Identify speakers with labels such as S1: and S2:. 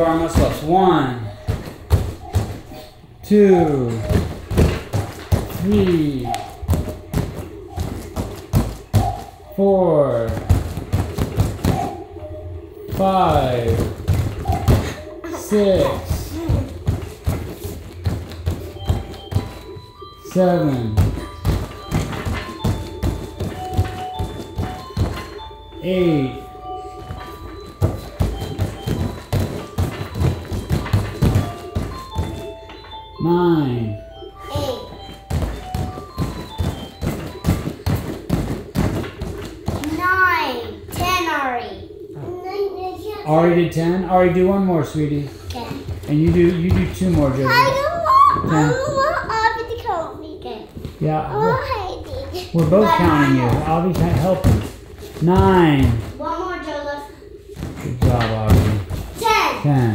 S1: Our muscle ups. One, two, three, four, five, six, seven, eight. Nine,
S2: eight, nine, ten, Ari.
S1: Ari did ten. Ari, do one more, sweetie.
S2: Okay.
S1: And you do you do two more,
S2: I don't want. I don't want Abby to count me again. I
S1: Yeah, oh,
S2: want Heidi.
S1: we're both
S2: But
S1: counting you. Avi can't help you. Nine.
S2: One more, Joseph.
S1: Good job, Avi.
S2: Ten.
S1: Ten.